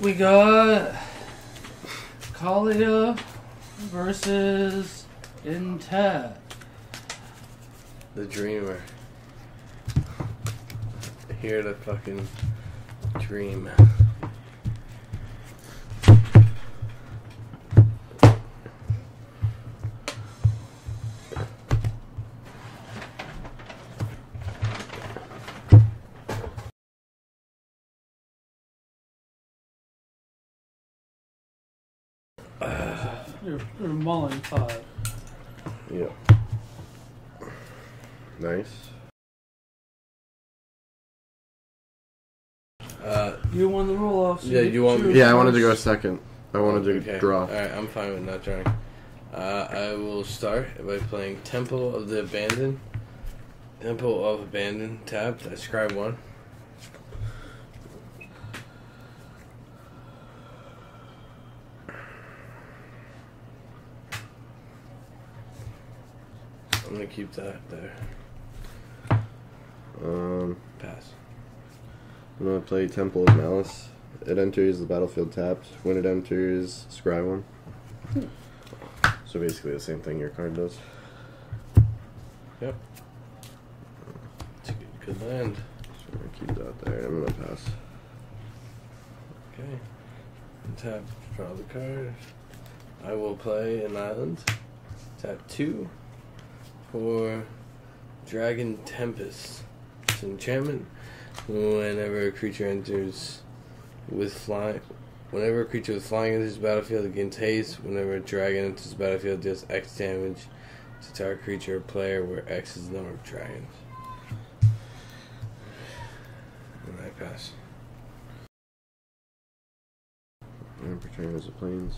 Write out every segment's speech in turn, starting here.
We got Kaalia versus Intet. The dreamer. Here to fucking dream. You're, you're mulling five. Yeah. Nice. Uh, You won the roll off. so Yeah, you want me- choose Yeah, I wanted to go second. I wanted to okay. draw. Alright, I'm fine with not drawing. Uh, I will start by playing Temple of the Abandoned. Temple of Abandon tapped. I scribe one. I'm gonna keep that there. Um, Pass. I'm gonna play Temple of Malice. It enters the battlefield tapped. When it enters, scry one. So basically the same thing your card does. Yep. It's a good, good land. So I'm gonna keep that there. I'm gonna pass. Okay. Tap, draw the card. I will play an island. Tap two for Dragon Tempest. It's an enchantment. Whenever a creature enters with flying, whenever a creature with flying enters the battlefield, it gains haste. Whenever a dragon enters the battlefield, deals X damage to target creature or player, where X is the number of dragons. And I pass. Preparing as a plains.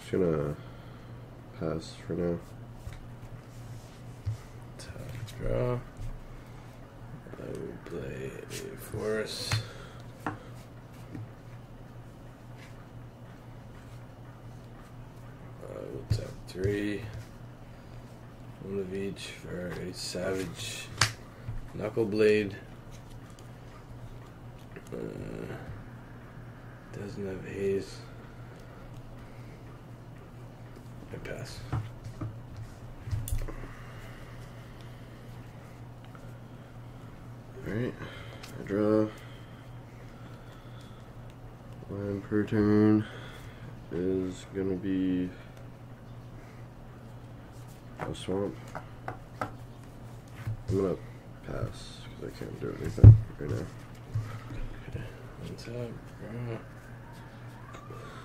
Just gonna pass for now. Draw. I will play a forest. I will tap three. One of each for a savage Knuckleblade. Uh, doesn't have haze. I pass. Alright. I draw. Land per turn is gonna be a swamp. I'm gonna pass because I can't do anything right now. On top, draw.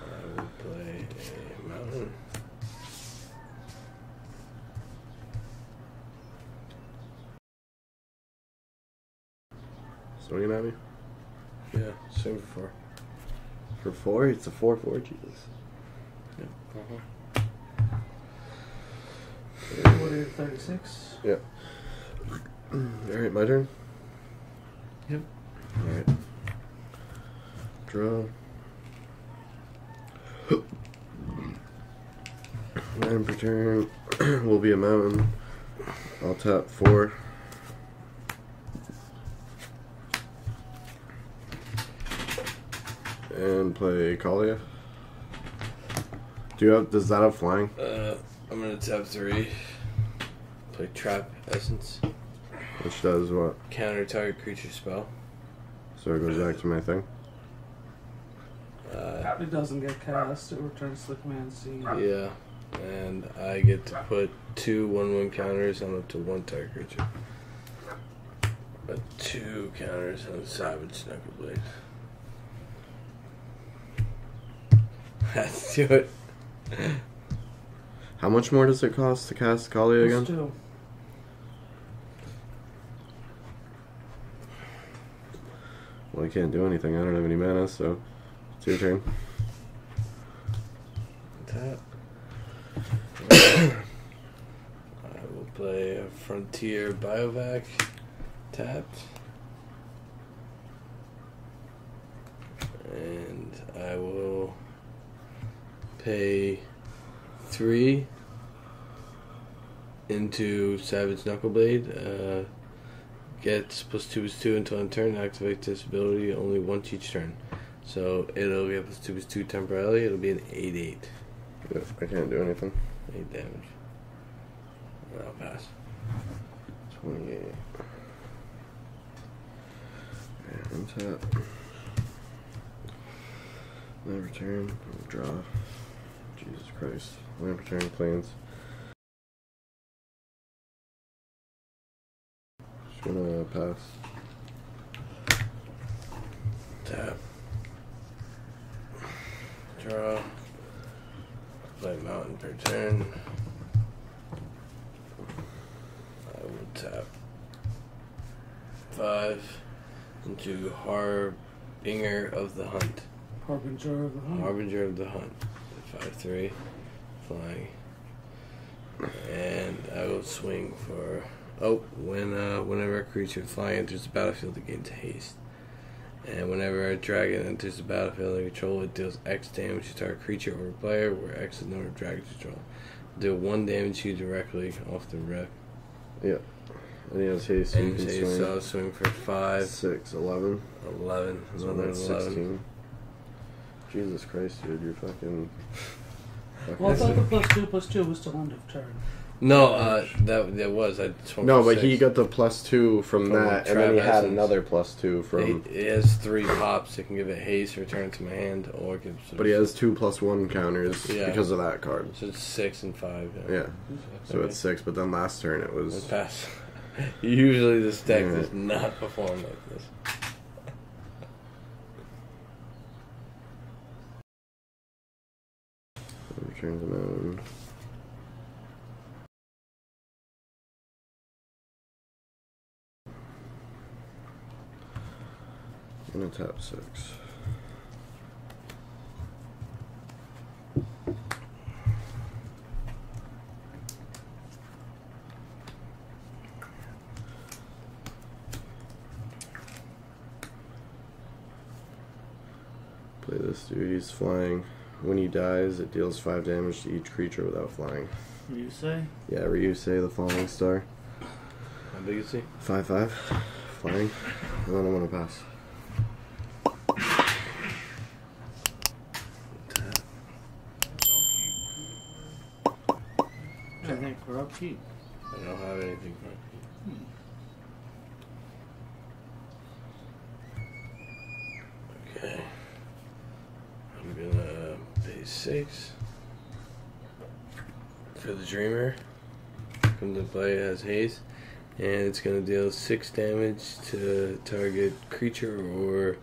I will play a mountain. Swinging at me Yeah, same for four. for four. It's a four four. Jesus. Uh-huh. What are you, 36? Alright, my turn. Yep. Alright. Draw. Nine per turn will be a mountain. I'll tap four. And play Kaalia. Do you have does that have flying? Uh, I'm gonna tap three. Play trap essence. Which does what? Counter target creature spell. So it goes back to my thing. Uh, It doesn't get cast. It returns to the command scene. yeah, and I get to put two one-one counters on up to one target creature. But two counters on Savage Knuckleblade. Let's do it. How much more does it cost to cast Let's again? do. Well, I can't do anything. I don't have any mana, so it's your turn. Tap. I will play a Frontier Bivouac. Tapped. And I will pay three into Savage Knuckleblade. Uh, gets plus two plus two until end turn. Activate this ability only once each turn. So it'll get plus two plus two temporarily. It'll be an eight eight. I can't do anything. Eight damage. I'll pass. 28. And untap. Land return. Draw. Jesus Christ. Land return plains. Just gonna pass. Tap. Draw. Play mountain per turn. I will tap five into Harbinger of the Hunt. Harbinger of the Hunt. Harbinger of the Hunt. Five three, flying, and I will swing for. Oh, when uh, whenever a creature flying enters the battlefield, it gains haste. And whenever a dragon enters the battlefield and control, it deals X damage to target creature or player, where X is the number of dragons control. Deal one damage to you directly off the rep. And he has haste. And say, swing. so I'll swing for five, Six, eleven. eleven, So that's 11. sixteen. Jesus Christ, dude, you're fucking. Well, I fucking thought the plus two plus two was till end of turn. No, uh, that that was I swung No, for but he got the plus two from, From that, and then he Trav had Essence. another plus two from. It, it has three pops. It can give it haste, return to my hand, or give. Some, But he has two plus one counters Yeah. because of that card. So it's six and five. Yeah, so Okay. it's six. But then last turn it Let's was. pass. Usually this deck Yeah. does not perform like this. Return to mountain. Gonna tap six. Play this dude, he's flying. When he dies, it deals 5 damage to each creature without flying. You say? Yeah, Ryusei, the falling star. How big is he? 5 5. Flying. And then I'm gonna pass. I think we're up upkeep. I don't have anything for it. Okay. I'm gonna pay six for the Dreamer. Come to play as haste, and it's gonna deal six damage to target creature or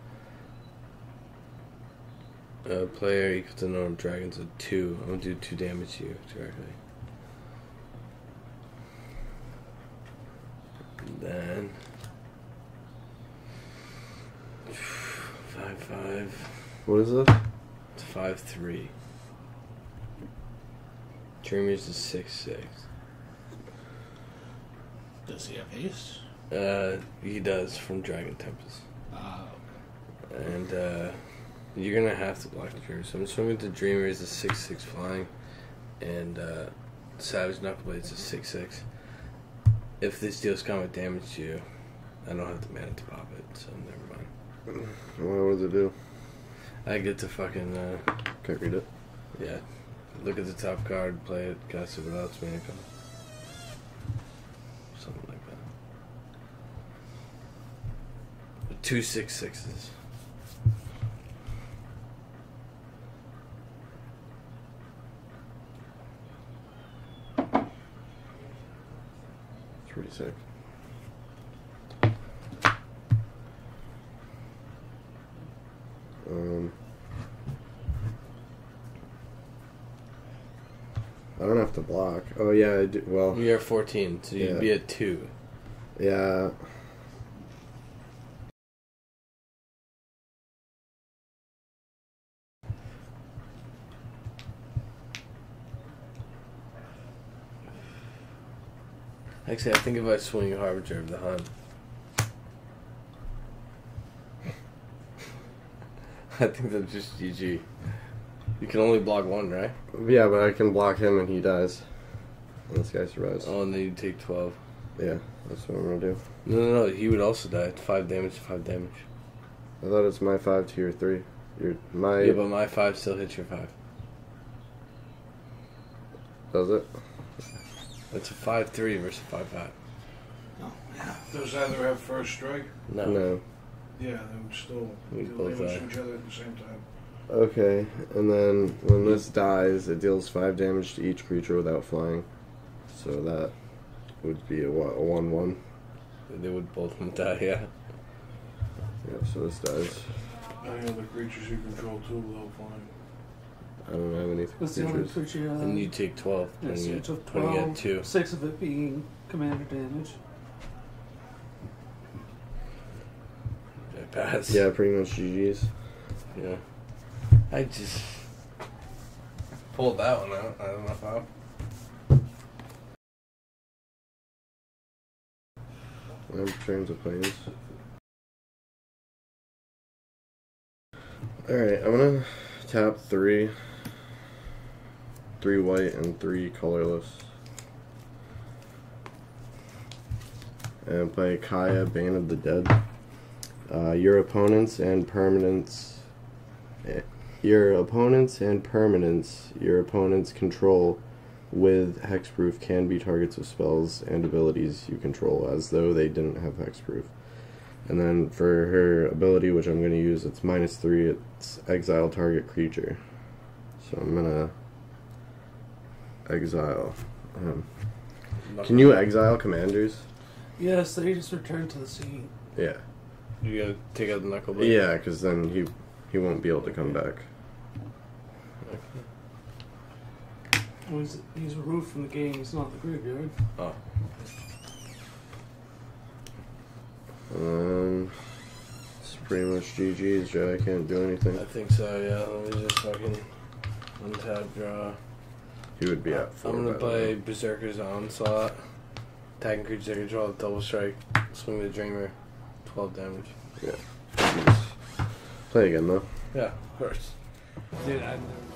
a player equal to normal dragons of two. I'm gonna do two damage to you directly. Then five five. What is this? It's five three. Dreamers is six six. Does he have haste? Uh, he does from Dragon Tempest, Uh, and uh, you're gonna have to block the Dreamers. So I'm swimming to Dreamers is a six six flying, and uh, Savage Knuckleblades is six six. If this deals combat damage to you, I don't have the mana to pop it, so never mind. What does it do? I get to fucking uh, Can't read it. yeah. Look at the top card, play it, cast it without its cost. Something like that. Two six sixes. It's pretty sick. Um, I don't have to block. Oh yeah, I do. Well, You're 14, so you'd Yeah. be at two. yeah. Actually, I think if I swing Harbinger of the Hunt. I think that's just GG. You can only block one, right? Yeah, but I can block him and he dies. And this guy survives. Oh, and then you take 12. Yeah, that's what I'm gonna do. No, no, no. He would also die. It's 5 damage to 5 damage. I thought it's my five to your three. Your my Yeah, but my five still hits your five. does it? It's a five three versus a five five. Oh, yeah. Does either have first strike? No. No. Yeah, they would still We deal both damage die. to each other at the same time. Okay, and then when this dies, it deals five damage to each creature without flying. So that would be a? A one-one. They would both die. Yeah. Yeah. So this dies. Any other creatures you control too without flying. I don't have any That's the only creatures. creature. Uh, And you take twelve yeah, when so you you get took when you 12, get two. Six of it being commander damage. I pass. Yeah, pretty much GG's. Yeah. I just pulled that one out. I don't know how. I have turns of plains. Alright, I'm gonna tap three. Three white and three colorless. And play Kaya, Bane of the Dead. Uh, your opponents and permanents. Your opponents and permanents your opponents control with hexproof can be targets of spells and abilities you control as though they didn't have hexproof. And then for her ability, which I'm going to use, it's minus three. It's exile target creature. So I'm gonna exile. Um, can you exile commanders? Yes, they just return to the scene. Yeah. You gotta take out the Knuckleblade. Yeah, because then he he won't be able to come back. Well, he's, he's removed from the game. He's not in the graveyard. Oh. Um, it's pretty much GG's. Joe. I can't do anything. I think so. Yeah. Let me just fucking untap draw. He would be at four. I'm gonna play way. Berserker's Onslaught. Attacking creature that control double strike. Swing the Dreamer. 12 damage. Jeez. Play again though. Yeah, of course. Dude, I've never